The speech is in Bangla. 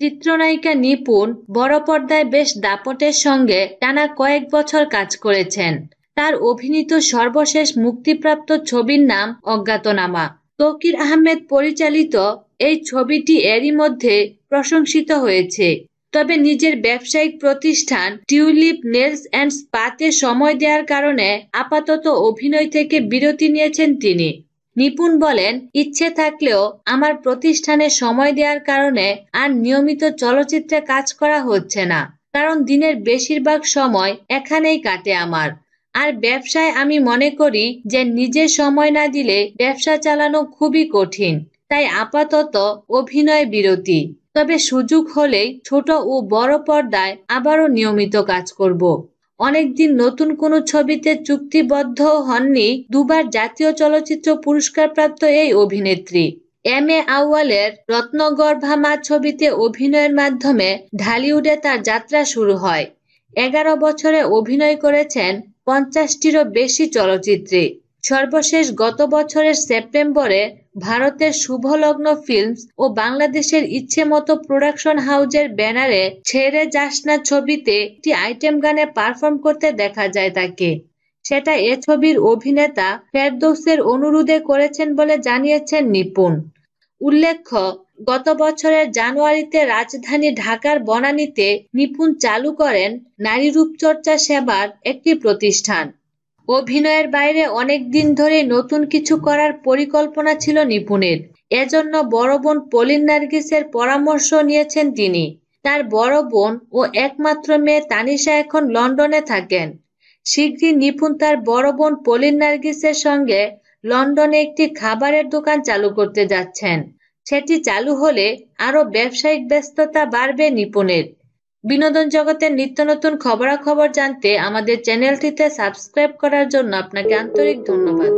চিত্রনায়িকা নিপুণ বড় পর্দায় বেশ দাপটের সঙ্গে টানা কয়েক বছর কাজ করেছেন। তার অভিনীত সর্বশেষ মুক্তিপ্রাপ্ত ছবির নাম অজ্ঞাতনামা। তকির আহমেদ পরিচালিত এই ছবিটি এরই মধ্যে প্রশংসিত হয়েছে। তবে নিজের ব্যবসায়িক প্রতিষ্ঠান টিউলিপ, নেলস অ্যান্ড স্পাতে সময় দেওয়ার কারণে আপাতত অভিনয় থেকে বিরতি নিয়েছেন তিনি। নিপুণ বলেন, ইচ্ছে থাকলেও আমার প্রতিষ্ঠানে সময় দেওয়ার কারণে আর নিয়মিত চলচ্চিত্রে কাজ করা হচ্ছে না। কারণ দিনের বেশিরভাগ সময় এখানেই কাটে আমার। আর ব্যবসায় আমি মনে করি যে নিজে সময় না দিলে ব্যবসা চালানো খুবই কঠিন। তাই আপাতত অভিনয় বিরতি। তবে সুযোগ হলেই ছোট ও বড় পর্দায় আবারও নিয়মিত কাজ করব। অনেকদিন নতুন কোনো ছবিতে চুক্তিবদ্ধ হননি দুবার জাতীয় চলচ্চিত্র পুরস্কারপ্রাপ্ত এই অভিনেত্রী। এম এ আউয়ালের রত্নগর্ভা মা ছবিতে অভিনয়ের মাধ্যমে ঢালিউডে তার যাত্রা শুরু হয়। এগারো বছরে অভিনয় করেছেন পঞ্চাশটিরও বেশি চলচ্চিত্রে। সর্বশেষ গত বছরের সেপ্টেম্বরে ভারতের শুভলগ্ন ফিল্মস ও বাংলাদেশের ইচ্ছে মতো প্রোডাকশন হাউজের ব্যানারে ছেড়ে যাস না ছবিতে একটি আইটেম গানে পারফর্ম করতে দেখা যায় তাকে। সেটা এ ছবির অভিনেতা ফেরদৌসের অনুরোধে করেছেন বলে জানিয়েছেন নিপুণ। উল্লেখ্য, গত বছরের জানুয়ারিতে রাজধানী ঢাকার বনানীতে নিপুণ চালু করেন নারী রূপচর্চা সেবার একটি প্রতিষ্ঠান। অভিনয়ের বাইরে অনেক দিন ধরে নতুন কিছু করার পরিকল্পনা ছিল নিপুণের। এজন্য বড় বোন পলিন নার্গিসের পরামর্শ নিয়েছেন তিনি। তার বড় বোন ও একমাত্র মেয়ে তানিশা এখন লন্ডনে থাকেন। শীঘ্রই নিপুণ তার বড় বোন পলিন নার্গিসের সঙ্গে লন্ডনে একটি খাবারের দোকান চালু করতে যাচ্ছেন। সেটি চালু হলে আরও ব্যবসায়িক ব্যস্ততা বাড়বে নিপুণের। বিনোদন জগতের নিত্য নতুন খবরাখবর জানতে আমাদের চ্যানেলটিতে সাবস্ক্রাইব করার জন্য আপনাকে আন্তরিক ধন্যবাদ।